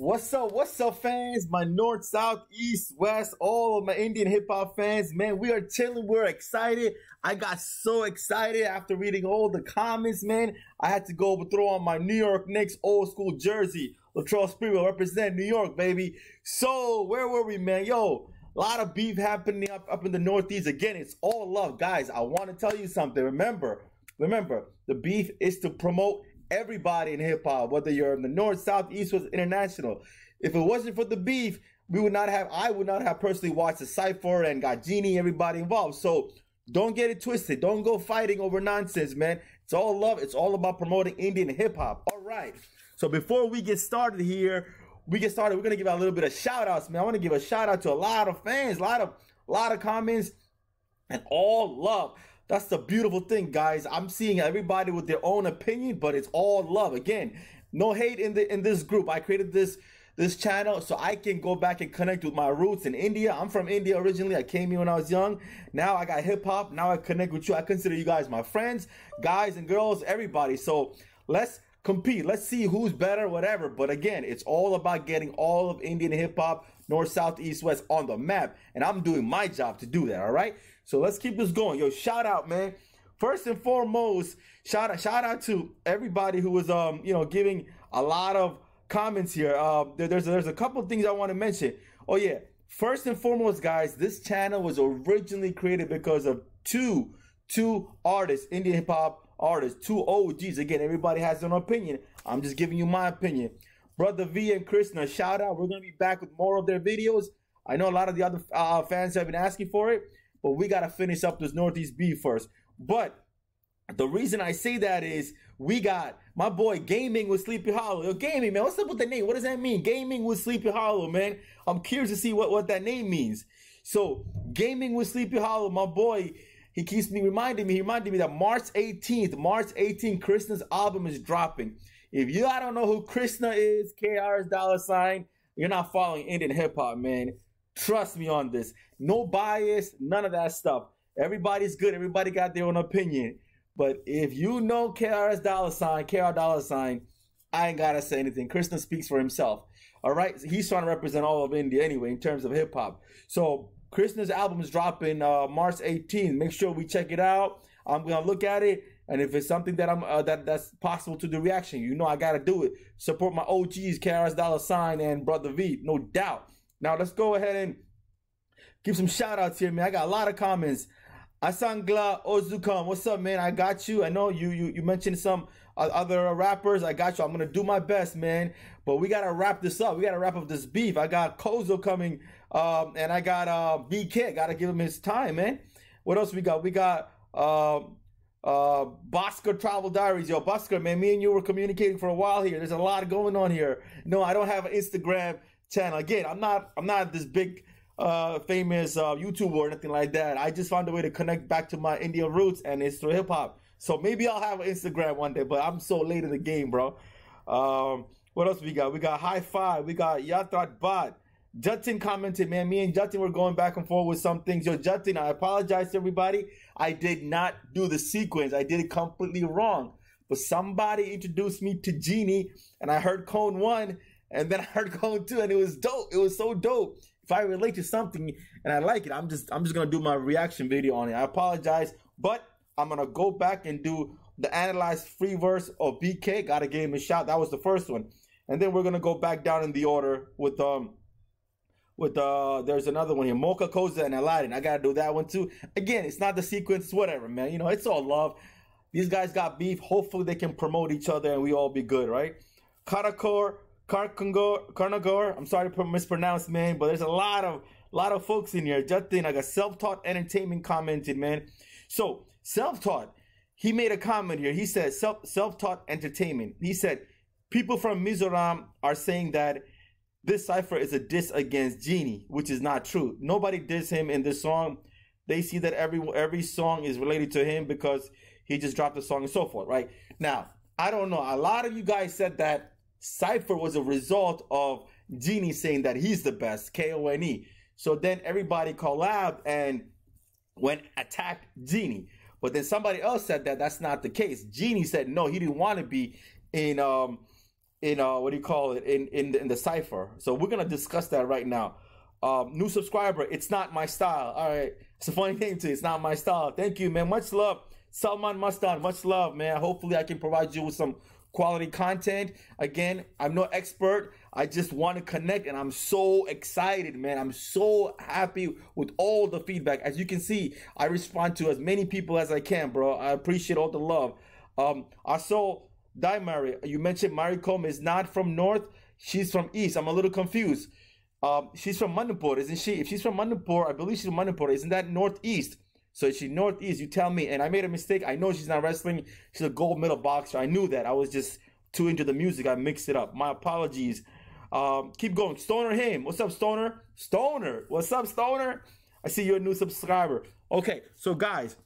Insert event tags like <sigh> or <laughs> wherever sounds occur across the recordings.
What's up? What's up, fans? My north, south, east, west, all of my Indian hip hop fans, man, we are chilling. We're excited. I got so excited after reading all the comments, man. I had to go throw on my New York Knicks old school jersey. Latrell Sprewell represent New York, baby. So, where were we, man? Yo, a lot of beef happening up, up in the Northeast. Again, it's all love. Guys, I want to tell you something. Remember, remember, the beef is to promote everybody in hip hop, whether you're in the north, south, east, west, international. If it wasn't for the beef, we would not have, I would not have personally watched the Cypher and got Genie, everybody involved. So don't get it twisted. Don't go fighting over nonsense, man. It's all love. It's all about promoting Indian hip hop. All right. So before we get started here, we get started, we're gonna give out a little bit of shout outs, man. I want to give a shout out to a lot of fans, a lot of, a lot of comments, and all love. That's the beautiful thing, guys. I'm seeing everybody with their own opinion, but it's all love. Again, no hate in the in this group. I created this this channel so I can go back and connect with my roots in India. I'm from India originally. I came here when I was young. Now I got hip hop. Now I connect with you. I consider you guys my friends, guys and girls, everybody. So let's compete. Let's see who's better, whatever. But again, it's all about getting all of Indian hip hop, north, south, east, west on the map. And I'm doing my job to do that. All right. So let's keep this going. Yo, shout out, man. First and foremost, shout out, shout out to everybody who was, um, you know, giving a lot of comments here. Uh, there, there's there's a couple things I want to mention. Oh yeah, first and foremost, guys, this channel was originally created because of two two artists, Indian hip hop artists, two OGs. Again, everybody has their opinion. I'm just giving you my opinion. Brother V and Krishna, shout out. We're gonna be back with more of their videos. I know a lot of the other uh, fans have been asking for it but we got to finish up this Northeast B first. But the reason I say that is we got my boy Gaming with Sleepy Hollow. Yo, Gaming, man, what's up with the name? What does that mean? Gaming with Sleepy Hollow, man. I'm curious to see what, what that name means. So, Gaming with Sleepy Hollow, my boy, he keeps me reminding me, he reminded me that March 18th, March 18th, Krishna's album is dropping. If you I don't know who Krishna is, KR's dollar sign, you're not following Indian hip hop, man. Trust me on this. No bias, none of that stuff. Everybody's good. Everybody got their own opinion. But if you know KRS dollar sign, KR dollar sign, I ain't gotta say anything. Krishna speaks for himself. All right, he's trying to represent all of India anyway in terms of hip hop. So Krishna's album is dropping uh, March 18th. Make sure we check it out. I'm gonna look at it, and if it's something that I'm uh, that that's possible to the reaction, you know I gotta do it. Support my OGs, KRS Dollar Sign and Brother V, no doubt. Now let's go ahead and give some shout outs here, man. I got a lot of comments. Asangla Ozukam, what's up, man? I got you. I know you you, you mentioned some other rappers. I got you. I'm gonna do my best, man. But we gotta wrap this up. We gotta wrap up this beef. I got Kozo coming, um, and I got uh BK. Gotta give him his time, man. What else we got? We got um uh Bosker Travel Diaries. Yo, Bosker, man, me and you were communicating for a while here. There's a lot going on here. No, I don't have an Instagram channel. Again, I'm not I'm not this big uh famous uh YouTuber or anything like that. I just found a way to connect back to my Indian roots and it's through hip hop. So maybe I'll have an Instagram one day, but I'm so late in the game, bro. Um what else we got? We got High Five, we got Yatrat Bot. Jutin commented, man, me and Jutin were going back and forth with some things. Yo, Jutin, I apologize to everybody. I did not do the sequence. I did it completely wrong. But somebody introduced me to Genie, and I heard Cone 1, and then <laughs> I heard Cone 2 and it was dope. It was so dope. If I relate to something and I like it, I'm just I'm just gonna do my reaction video on it. I apologize, but I'm gonna go back and do the analyzed free verse of BK. Gotta give him a shout. That was the first one. And then we're gonna go back down in the order with um with uh there's another one here Moko Koza and aladdin i gotta do that one too again it's not the sequence whatever man you know it's all love these guys got beef hopefully they can promote each other and we all be good right karakor Karnagor, I'm sorry to mispronounce, man, but there's a lot of lot of folks in here. Justin, I got self-taught entertainment commented, man. So self-taught, he made a comment here. He said self self-taught entertainment. He said people from Mizoram are saying that this cipher is a diss against Genie, which is not true. Nobody diss him in this song. They see that every every song is related to him because he just dropped a song and so forth, right? Now, I don't know. A lot of you guys said that Cypher was a result of Genie saying that he's the best, K O N E. So then everybody collabed and went attacked Genie. But then somebody else said that that's not the case. Genie said no, he didn't want to be in um in uh what do you call it in in in the cipher. So we're gonna discuss that right now. Um, new subscriber, it's not my style. All right, it's a funny name too. It's not my style. Thank you, man. Much love, Salman Mustard. Much love, man. Hopefully, I can provide you with some quality content. Again, I'm no expert. I just want to connect and I'm so excited, man. I'm so happy with all the feedback. As you can see, I respond to as many people as I can, bro. I appreciate all the love. Um, I saw Die Mary. You mentioned Mary Kom is not from North. She's from East. I'm a little confused. Um, she's from Manipur, isn't she? If she's from Manipur, I believe she's from Manipur. Isn't that Northeast? So she Northeast? You tell me. And I made a mistake. I know she's not wrestling. She's a gold medal boxer. I knew that. I was just too into the music. I mixed it up. My apologies. Um, keep going. Stoner Him. What's up, Stoner? Stoner. What's up, Stoner? I see you're a new subscriber. Okay, so guys,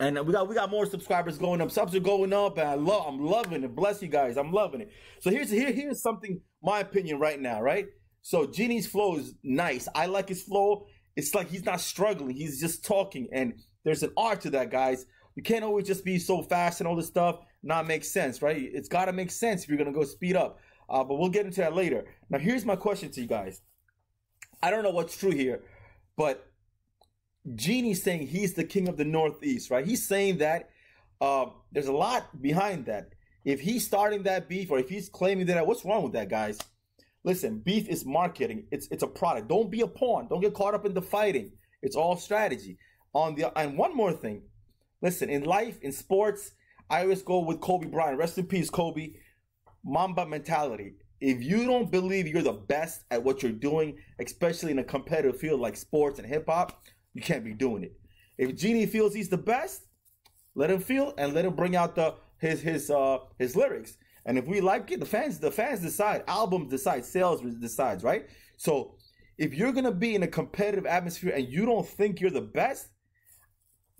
and we got we got more subscribers going up. Subs are going up, and I love I'm loving it. Bless you guys. I'm loving it. So here's here here's something my opinion right now, right? So Genie's flow is nice. I like his flow. It's like he's not struggling. He's just talking, and there's an art to that, guys. You can't always just be so fast and all this stuff. Not make sense, right? It's got to make sense if you're gonna go speed up. Uh, but we'll get into that later. Now, here's my question to you guys. I don't know what's true here, but Genie's saying he's the king of the Northeast, right? He's saying that uh, there's a lot behind that. If he's starting that beef or if he's claiming that, what's wrong with that, guys? Listen, beef is marketing. It's it's a product. Don't be a pawn. Don't get caught up in the fighting. It's all strategy. On the and one more thing. Listen, in life, in sports, I always go with Kobe Bryant. Rest in peace, Kobe. Mamba mentality. If you don't believe you're the best at what you're doing, especially in a competitive field like sports and hip hop, you can't be doing it. If Genie feels he's the best, let him feel and let him bring out the his his uh his lyrics. And if we like it, the fans the fans decide. Albums decide. Sales decides, right? So if you're gonna be in a competitive atmosphere and you don't think you're the best,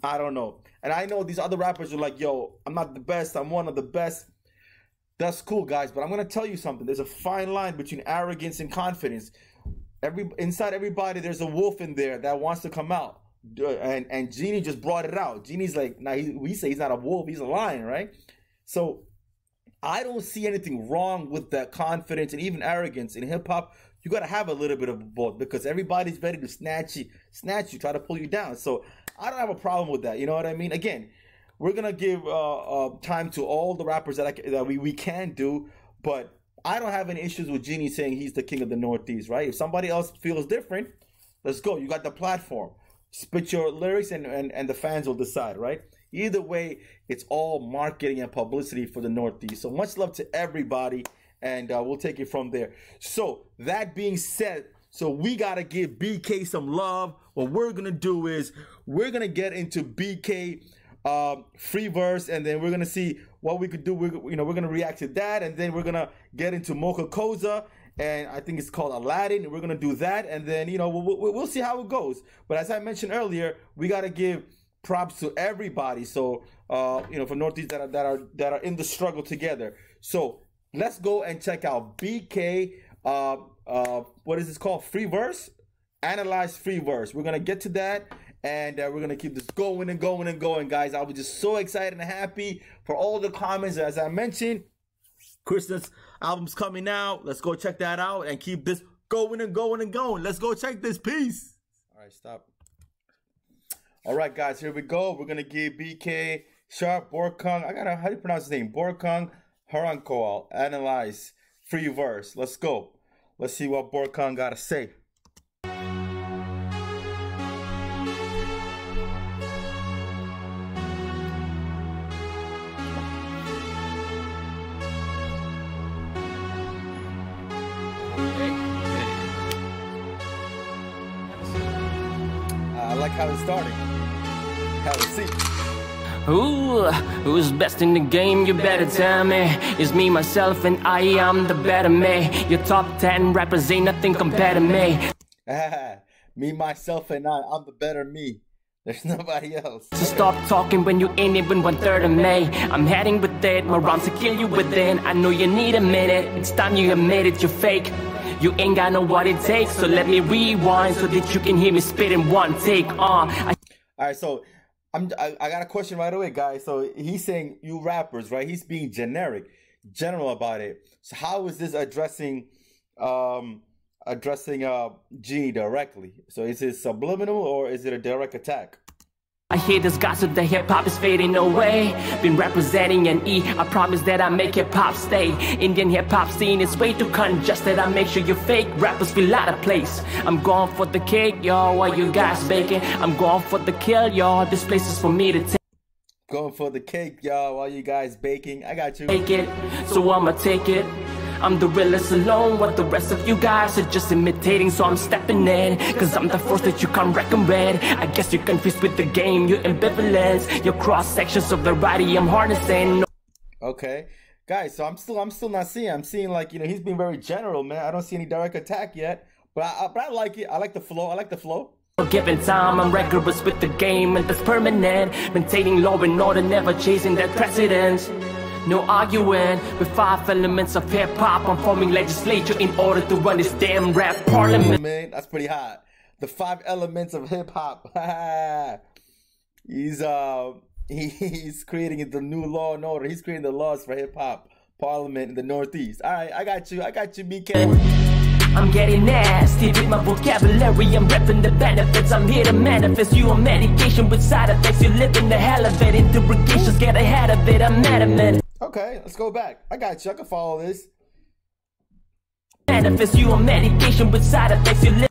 I don't know. And I know these other rappers are like, yo, I'm not the best. I'm one of the best. That's cool, guys. But I'm gonna tell you something. There's a fine line between arrogance and confidence. Every inside everybody, there's a wolf in there that wants to come out. And and Genie just brought it out. Genie's like, now he, we say he's not a wolf, he's a lion, right? So I don't see anything wrong with that confidence and even arrogance in hip hop. You got to have a little bit of both because everybody's ready to snatch you, snatch you, try to pull you down. So I don't have a problem with that. You know what I mean? Again, we're gonna give uh, uh, time to all the rappers that I, that we, we can do, but I don't have any issues with Genie saying he's the king of the Northeast, right? If somebody else feels different, let's go. You got the platform. Spit your lyrics and, and, and the fans will decide, right? Either way, it's all marketing and publicity for the Northeast. So much love to everybody, and uh, we'll take it from there. So that being said, so we gotta give BK some love. What we're gonna do is we're gonna get into BK uh, free verse, and then we're gonna see what we could do. We're, you know, we're gonna react to that, and then we're gonna get into Moko Koza, and I think it's called Aladdin. We're gonna do that, and then you know we'll, we'll see how it goes. But as I mentioned earlier, we gotta give props to everybody. So uh, you know, for Northeast that are that are that are in the struggle together. So let's go and check out BK. Uh, uh, what is this called? Free verse. Analyze free verse. We're gonna get to that and uh, we're gonna keep this going and going and going, guys. I was just so excited and happy for all the comments. As I mentioned, Krishna's album's coming out. Let's go check that out and keep this going and going and going. Let's go check this piece. All right, stop. All right, guys, here we go. We're gonna give BK Sharp Borkung. I gotta how do you pronounce his name? Borkung Hrangkhawl. Analyze free verse. Let's go. Let's see what Borkung gotta say. Like how it's starting. A seat. Ooh, who's best in the game? You better tell me. It's me, myself, and I am the better me. Your top 10 rappers ain't nothing compared to me. <laughs> me, myself, and I, I'm the better me. There's nobody else. So stop talking when you ain't even one third of me. I'm heading with it, my rhymes to kill you within. I know you need a minute. It's time you admit it, you're fake. You ain't got know what it takes, so let me rewind so that you can hear me spit in one take. Uh, All right, so I'm I, I got a question right away, guys. So he's saying you rappers, right? He's being generic. general about it. So how is this addressing um addressing uh Genie directly? So is it subliminal or is it a direct attack? I hear this gossip that hip hop is fading away. Been representing an E. I promise that I make hip hop stay. Indian hip hop scene is way too congested. I make sure you fake rappers feel out of place. I'm going for the cake, y'all, while you guys baking. I'm going for the kill, y'all. This place is for me to take. Going for the cake, y'all, while you guys baking. I got you. Take it, so I'ma take it. I'm the realest alone, what the rest of you guys are just imitating, so I'm stepping in. Cause I'm the force that you can't recommend. I guess you're confused with the game, your ambivalence, your cross sections of variety I'm harnessing. Okay. Guys, so I'm still I'm still not seeing. I'm seeing like, you know, he's being very general, man. I don't see any direct attack yet. But I, but I like it. I like the flow. I like the flow. Given time, I'm rigorous with the game, and that's permanent. Maintaining law and order, never chasing that precedence. No arguing with five elements of hip hop. I'm forming legislature in order to run this damn rap parliament. Man, that's pretty hot. The five elements of hip hop. <laughs> he's uh he, he's creating the new law and order. He's creating the laws for hip hop parliament in the Northeast. All right, I got you. I got you, BK. I'm getting nasty with my vocabulary. I'm repping the benefits. I'm here to manifest you on medication with side effects. You live in the hell of it. Interrogations get ahead of it. I'm adamant. Okay, let's go back. I got you. I can follow this. Manifest you on medication with side effects. You.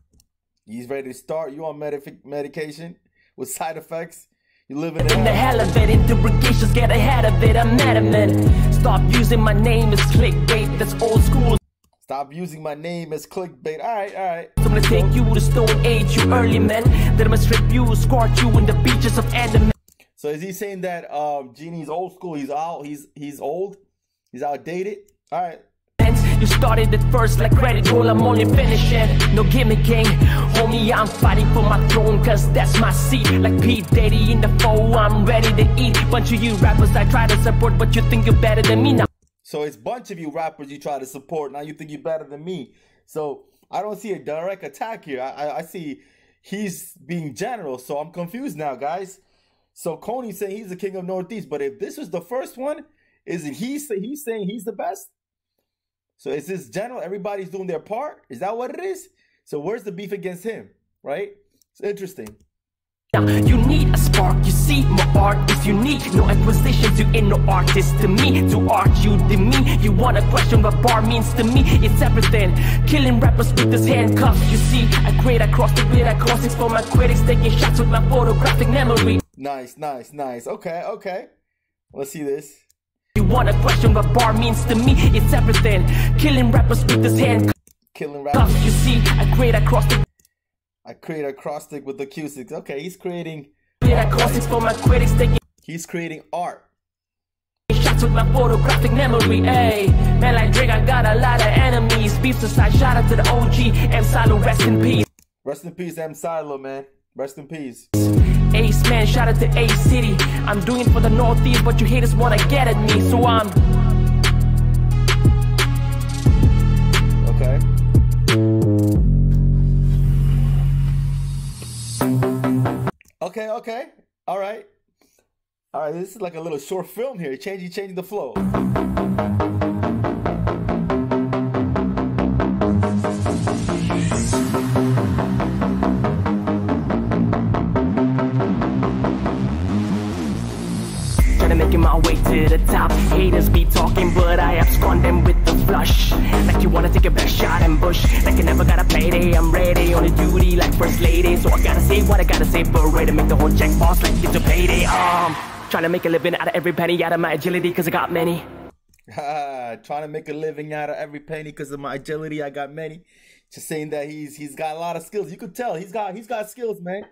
He's ready to start. You on medic medication with side effects. You live in the, in the hell of it. Interrogations get ahead of it. I'm adamant. Stop using my name as clickbait. That's old school. Stop using my name as clickbait. All right, all right. I'm gonna take you to stone age, you early men. Then I'm gonna strip you, scorch you in the beaches of Andaman. So is he saying that um, Genie's old school? He's out. He's he's old. He's outdated. All right. You started it first like credit roll, I'm only finishing. No gimmicking, homie, I'm fighting for my throne, cause that's my seat. Like Pete Daddy in the foe, I'm ready to eat. Bunch of you rappers I try to support, but you think you're better than me now. So it's bunch of you rappers you try to support, now you think you're better than me. So I don't see a direct attack here. I, I, I see he's being general, so I'm confused now, guys. So Coney's saying he's the king of Northeast, but if this was the first one, is he say he's saying he's the best? So is this general? Everybody's doing their part. Is that what it is? So where's the beef against him? Right? It's interesting. You need a spark, you see, my art is unique No acquisitions, you ain't no artist to me To art you demean, you wanna question what bar means to me It's everything, killing rappers with this handcuffs You see, I create across the grid, I cause for my critics Taking shots with my photographic memory Nice, nice, nice. Okay, okay. Let's see this. You wanna question what bar means to me? It's everything. Killing rappers with this hand. Killing rappers. You see, I create acrostic. I create acrostic with the acoustics. Okay, he's creating. Yeah, acoustics for my critics taking. He's creating art. Shots with my photographic memory, ayy. Man, like Drake, I got a lot of enemies. Beef aside, shout out to the OG. M Silo, rest in peace. Rest in peace, M Silo, man. Rest in peace. Ace man, shout out to Ace City. I'm doing it for the Northeast, but you haters wanna get at me, so I'm. Okay. Okay, okay. All right. All right, this is like a little short film here. Changing, changing the flow. To the top. Haters be talking but I abscond them with the flush. Like you wanna take a back shot and bush. Like you never got a payday, I'm ready on a duty like first lady. So I gotta say what I gotta say but ready to make the whole check boss like it's a payday. Um, trying to make a living out of every penny out of my agility cause I got many. <laughs> Trying to make a living out of every penny because of my agility I got many. Just saying that he's he's got a lot of skills. You could tell he's got he's got skills man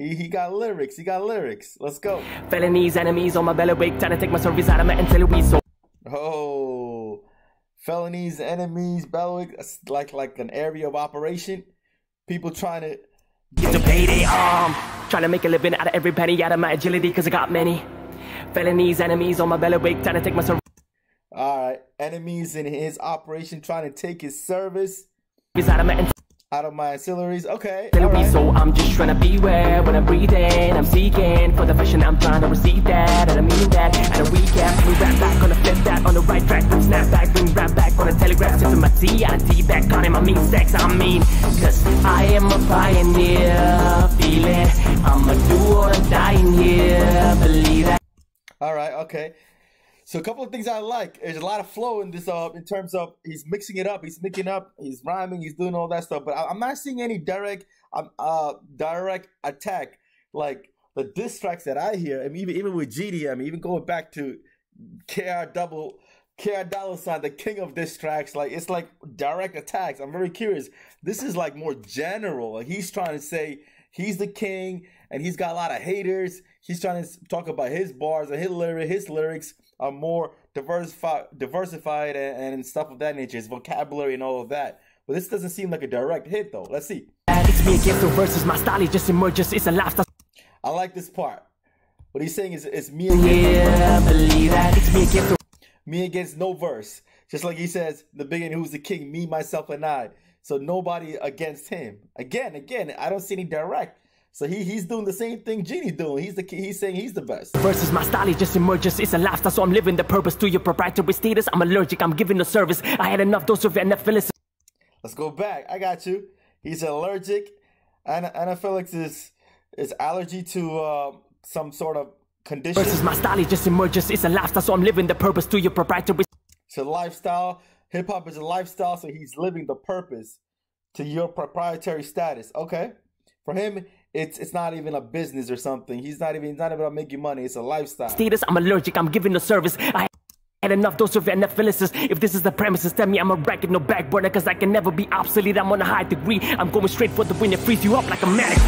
he, he got lyrics. He got lyrics. Let's go. Felonies, enemies on my belly wake, trying to take my service out of my intelligence. So oh, felonies, enemies, Belwick, like like an area of operation. People trying to get to payday. Um, trying to make a living out of every penny out of my agility, cause I got many felonies, enemies on my belly wake, trying to take my service. All right, enemies in his operation trying to take his service. He's Out of my out of my ancillaries. Okay. Alright. so I'm just trying to beware when I'm breathing. I'm seeking for the fashion, I'm trying to receive that. And I mean that. And a recap, we rap back on the flip that on the right track. Then snap back, bring rap back on the telegraph. Sipping my tea, I tea back on him. I mean sex, I mean. Cause I am a pioneer. Feel it. I'm a do or die in here. Believe that. All right, okay. So a couple of things I like. There's a lot of flow in this. Uh, in terms of he's mixing it up, he's mixing up, he's rhyming, he's doing all that stuff. But I, am not seeing any direct, um, uh, direct attack like the diss tracks that I hear. I mean, even even with GDM, even going back to KR double. KR Dollar Sign, the king of diss tracks, like it's like direct attacks. I'm very curious. This is like more general. Like he's trying to say he's the king, and he's got a lot of haters. He's trying to talk about his bars and his lyric, his lyrics are more diversified, diversified and, and stuff of that nature, his vocabulary and all of that. But this doesn't seem like a direct hit though. Let's see. It's me against the verses, my style just emerges. It's a lifestyle. I like this part. What he's saying is it's me against Yeah, believe that. It's me against me against no verse. Just like he says the beginning, who's the king? Me, myself, and I. So nobody against him. Again, again, I don't see any direct. So he he's doing the same thing Genie doing. He's the he's saying he's the best. Versus my style, it just emerges. It's a lifestyle, so I'm living the purpose to your proprietary status. I'm allergic, I'm giving the service. I had enough dose of anaphylaxis. Let's go back. I got you. He's allergic. Ana- anaphylaxis is is allergy to uh, some sort of condition. Versus my style, it just emerges. It's a lifestyle, so I'm living the purpose to your proprietary. It's a lifestyle. Hip hop is a lifestyle, so he's living the purpose to your proprietary status. Okay. For him, it's it's not even a business or something. He's not even he's not about making money. It's a lifestyle. Status, I'm allergic, I'm giving the service. I had enough dose of anaphylaxis. If this is the premises, tell me I'm a racket, no back burner, cause I can never be obsolete. I'm on a high degree. I'm going straight for the win and freeze you up like a manic.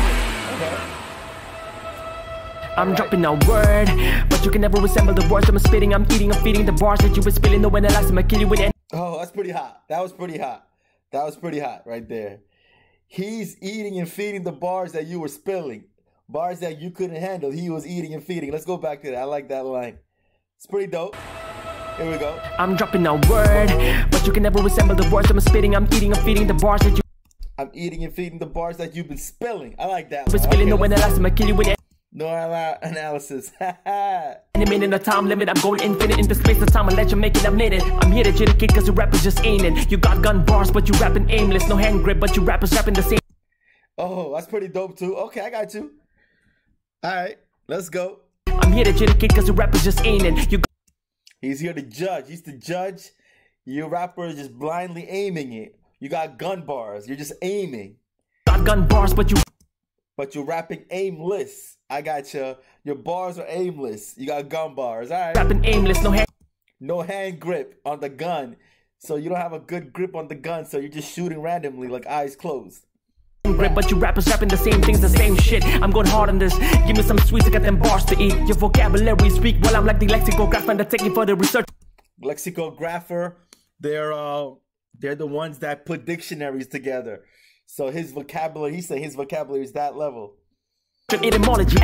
I'm dropping a word, but you can never resemble the words I'm spitting. I'm eating, I'm feeding the bars that you were spilling. No one else, I'ma kill you with any. Oh, that's pretty hot. That was pretty hot. That was pretty hot right there. He's eating and feeding the bars that you were spilling. Bars that you couldn't handle. He was eating and feeding. Let's go back to that. I like that line. It's pretty dope. Here we go. I'm dropping a word, but you can never resemble the words I'm spitting. I'm eating, I'm feeding the bars that you I'm eating and feeding the bars that you've been spilling. I like that. one. spilling. Okay, one let's- else, I'ma kill you with any. No analysis. <laughs> Any minute, a time limit, I'm going infinite into space and time. I'll let you make it a minute. I'm here to educate cause you rappers just ain't it. You got gun bars, but you rapping aimless. No hand grip, but you rappers rapping the same. oh, that's pretty dope too. Okay, I got you. All right, let's go. I'm here to educate cause you rappers just ain't it. You He's here to judge. He's the judge. Your rapper is just blindly aiming it. You got gun bars. You're just aiming, got gun bars, but you but you're rapping aimless. I got you. Your bars are aimless. You got gun bars. All right. rapping aimless. No hand No hand grip on the gun. So you don't have a good grip on the gun. So you're just shooting randomly, like eyes closed. grip, but you rappers rapping the same things, the same shit. I'm going hard on this. Give me some sweets, I got them bars to eat. Your vocabulary is weak, well, I'm like the lexicograph and the taking for the research. lexicographer. They're uh, they're the ones that put dictionaries together. So his vocabulary, he said his vocabulary is that level. Etymology.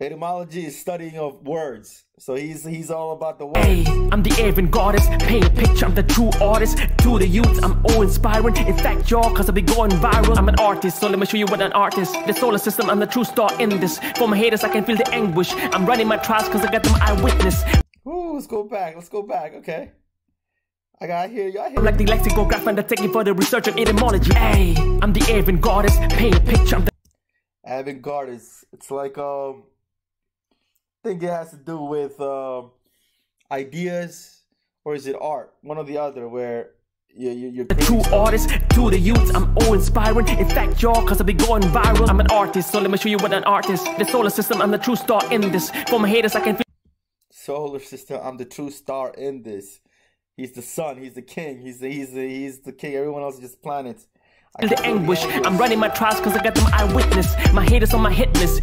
Etymology is studying of words. So he's he's all about the words. Hey, I'm the Avon goddess. Paint a picture, I'm the true artist. To the youth, I'm all inspiring. In fact, y'all, cause I'll be going viral. I'm an artist, so let me show you what an artist. The solar system, I'm the true star in this. For my haters, I can feel the anguish. I'm running my trials cause I got them eyewitness. Ooh, let's go back. Let's go back. Okay. I got hear you. I hear I'm like the lexicograph and the taking for the research of etymology. Hey, I'm the Avon goddess. Paint a picture, I'm the it's like um I think it has to do with um ideas or is it art one or the other where you, you, you're The true artist to the youth, I'm all inspiring. In fact, y'all, cause I be going viral. I'm an artist, so let me show you what an artist. The solar system, I'm the true star in this. For my haters, I can feel solar system I'm the true star in this he's the sun he's the king he's the he's the he's the king everyone else is just planets I the can anguish. I'm running my trials cause I got them eyewitness. My haters on my hit list.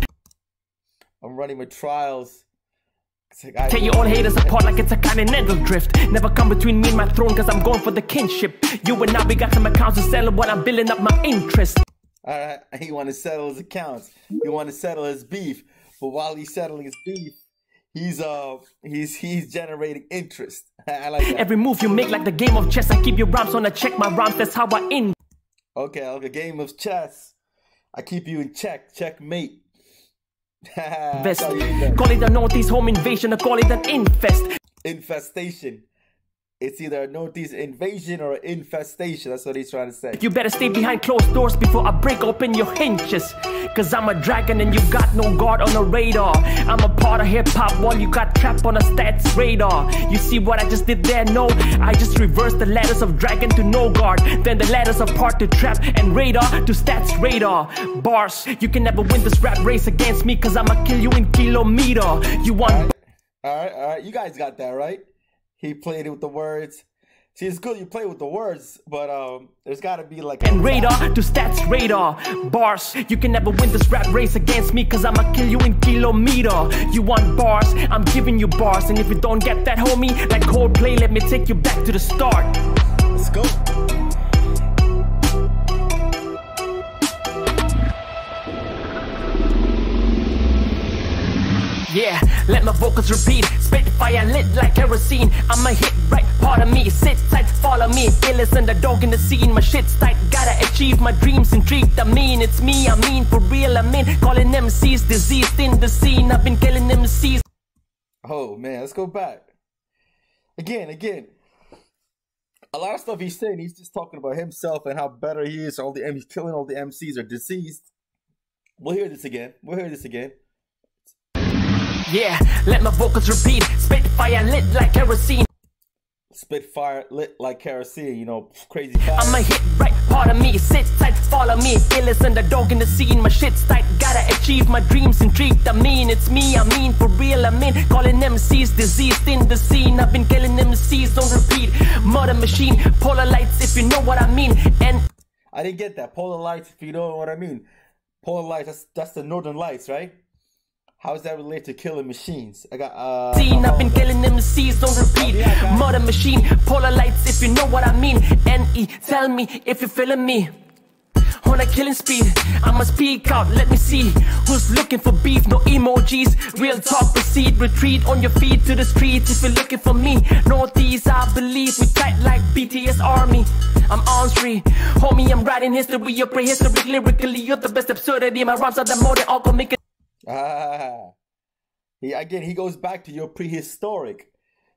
I'm running my trials like I- Tear your own haters apart like it's a continental drift. Never come between me and my throne cause I'm going for the kinship. You and I, we got some accounts to settle when I'm building up my interest. All right, he want to settle his accounts. He want to settle his beef. But while he's settling his beef, he's uh he's he's generating interest. <laughs> I like that. Every move you make like the game of chess. I keep your rhymes on a check. My rhymes, that's how I end. Okay, okay, game of chess. I keep you in check, checkmate. <laughs> Vest. Call it a northeast home invasion or call it an infest. Infestation. It's either a northeast invasion or an infestation. That's what he's trying to say. You better stay behind closed doors before I break open your hinges. Cause I'm a dragon and you got no guard on the radar. I'm a part of hip hop while you got trapped on a stats radar. You see what I just did there? No, I just reversed the letters of dragon to no guard. Then the letters of part to trap and radar to stats radar. Bars, you can never win this rap race against me cause I'ma kill you in kilometer. You want. Alright, alright. You guys got that, right? He played it with the words. See, it's good you play with the words, but um, there's got to be like and radar to stats radar bars. You can never win this rap race against me, cause I'ma kill you in kilometer. You want bars? I'm giving you bars, and if you don't get that, homie, like Coldplay, let me take you back to the start. Let's go. Yeah, let my vocals repeat. Spit fire lit like kerosene. I'm a hit right, part of me. Sit tight, follow me. Illest underdog in the scene. My shit's tight, gotta achieve my dreams. Intrigued, I mean, it's me. I mean, for real, I mean, calling MCs diseased in the scene. I've been killing MCs. Oh man, let's go back. Again, again. A lot of stuff he's saying, he's just talking about himself and how better he is. All the he's killing all the MCs are deceased. We'll hear this again. We'll hear this again. Yeah, let my vocals repeat. Spit fire lit like kerosene. Spit fire lit like kerosene, you know, crazy fast. I'm a hit right, part of me. Sit tight, follow me. Illest underdog in the scene. My shit's tight, gotta achieve my dreams. Intrigued, I mean, it's me. I mean, for real, I mean, calling MCs diseased in the scene. I've been killing MCs, don't repeat. Murder machine, polar lights, if you know what I mean. And I didn't get that. Polar lights, if you know what I mean. Polar lights, that's, that's the northern lights, right? How is that related to killing machines? I got uh scene. I've been killing MCs, don't repeat. Murder machine, polar lights, if you know what I mean. N-E, tell me if you're feeling me. On a killing speed, I'ma speak out, let me see. Who's looking for beef, no emojis. Real talk, proceed, retreat on your feet to the streets. If you're looking for me, Northeast, I believe We tight like BTS Army. I'm on street, homie, I'm writing history. You're prehistoric, lyrically, you're the best absurdity. My rhymes are the more than all can make it Ah. <laughs> He again he goes back to your prehistoric.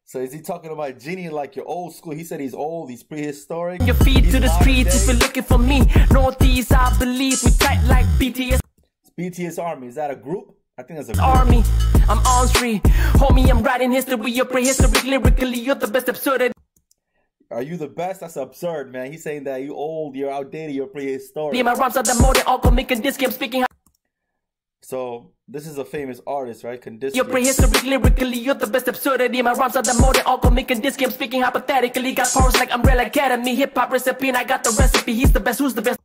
So is he talking about Genie like your old school? He said he's old, he's prehistoric. Your feet he's to the streets if you're looking for me. Northeast, I believe we tight like BTS. It's BTS Army, is that a group? I think that's a group. Army. I'm on street. Homie, I'm writing history. You're prehistoric lyrically. You're the best absurd. Are you the best? That's absurd, man. He's saying that you old, you're outdated, you're prehistoric. Yeah, my rhymes are the than all a disc. I'm speaking. So this is a famous artist, right? Can You're prehistoric lyrically, you're the best absurdity. My rhymes are the more than all a disc. I'm speaking hypothetically. Got powers like Umbrella Academy, hip hop recipe, and I got the recipe. He's the best. Who's the best?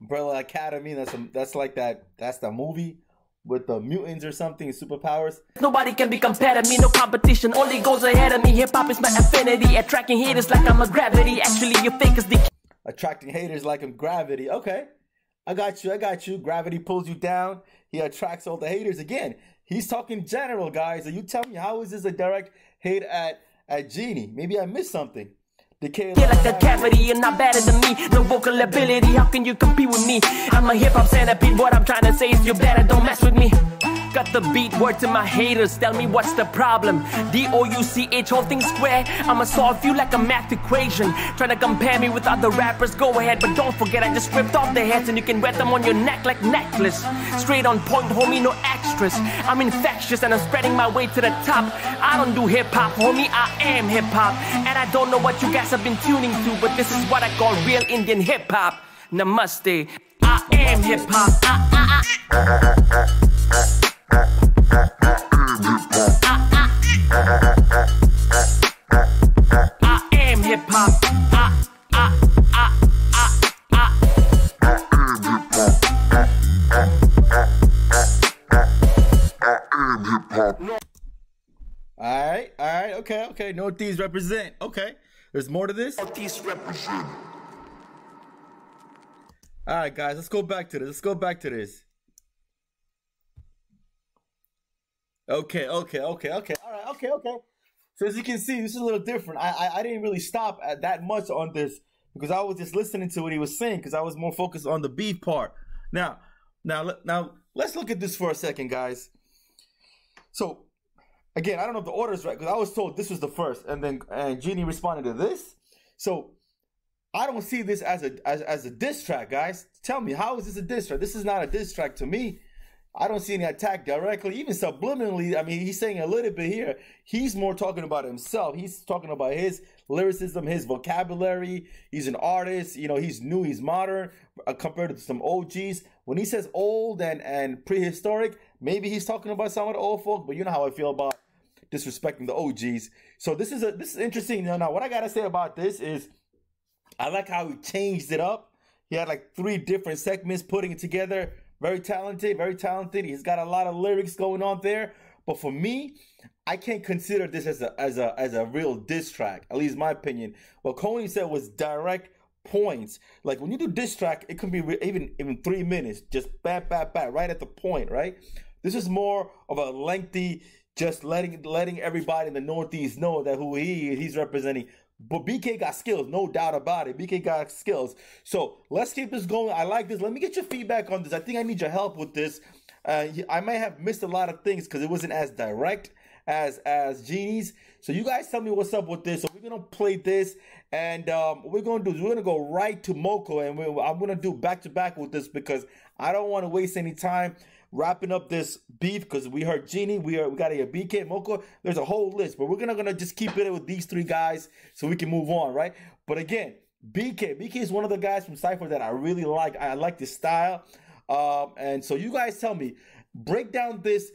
Umbrella Academy. That's a, that's like that. That's the movie with the mutants or something, superpowers. Nobody can be compared to me, no competition. Only goes ahead of me. Hip hop is my affinity. Attracting haters like I'm a gravity. Actually, you fake is the Attracting haters like I'm gravity. Okay. I got you. I got you. Gravity pulls you down. He attracts all the haters. Again, he's talking general, guys. So you tell me, how is this a direct hate at, at Genie? Maybe I missed something. Kid Yeah, like a cavity, you're not better than me. No vocal ability, how can you compete with me? I'm a hip hop centipede. What I'm trying to say is, you better don't mess with me. Got the beat, word to my haters. Tell me what's the problem. D O U C H, whole thing square. I'ma solve you like a math equation. Trying to compare me with other rappers, go ahead, but don't forget I just ripped off their heads and you can wear them on your neck like necklace. Straight on point, homie, no extras. I'm infectious and I'm spreading my way to the top. I don't do hip hop, homie, I am hip hop. And I don't know what you guys have been tuning to, but this is what I call real Indian hip hop. Namaste. I am hip hop. All all okay, okay. Northeast represent. Okay, there's more to this. All Northeast represent. right, guys, let's go back to this. Let's go back to this. Okay, okay, okay, okay. All right, okay, okay. So as you can see, this is a little different. I I, I didn't really stop at that much on this because I was just listening to what he was saying because I was more focused on the beef part. Now, now, now, let's look at this for a second, guys. So, again, I don't know if the order is right because I was told this was the first, and then and Genie responded to this. So, I don't see this as a as, as a diss track, guys. Tell me, how is this a diss track? This is not a diss track to me. I don't see any attack directly, even subliminally. I mean, he's saying a little bit here. He's more talking about himself. He's talking about his lyricism, his vocabulary. He's an artist. You know, he's new, he's modern uh, compared to some OGs. When he says old and, and prehistoric, maybe he's talking about some of the old folk, but you know how I feel about disrespecting the OGs. So this is a this is interesting. Now, now what I gotta say about this is I like how he changed it up. He had like three different segments putting it together very talented, very talented. He's got a lot of lyrics going on there. But for me, I can't consider this as a as a as a real diss track. At least my opinion. What Coney said was direct points. Like when you do diss track, it can be even even three minutes, just bam, bam, bam, right at the point, right? This is more of a lengthy, just letting letting everybody in the Northeast know that who he. He's representing but BK got skills, no doubt about it. BK got skills. So let's keep this going. I like this. Let me get your feedback on this. I think I need your help with this. Uh, I might have missed a lot of things because it wasn't as direct as as Genie's. So you guys tell me what's up with this. So we're gonna play this, and um, we're gonna do is we're gonna go right to Moko, and I'm gonna do back to back with this because I don't want to waste any time wrapping up this beef because we heard Genie, we are we got a BK Moko. There's a whole list, but we're gonna gonna just keep it with these three guys so we can move on, right? But again, BK, BK is one of the guys from Cypher that I really like. I like this style, um, and so you guys tell me, break down this,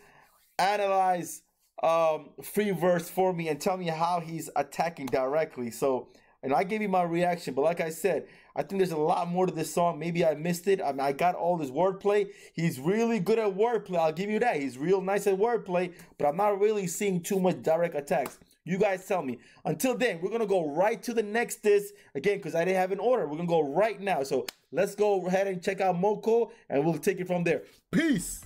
analyze um, free verse for me, and tell me how he's attacking directly. So and I gave you my reaction. But like I said, I think there's a lot more to this song. Maybe I missed it. I mean, I got all this wordplay. He's really good at wordplay. I'll give you that. He's real nice at wordplay, but I'm not really seeing too much direct attacks. You guys tell me. Until then, we're gonna go right to the next disc again because I didn't have an order. We're gonna go right now. So let's go ahead and check out Moko, and we'll take it from there. Peace.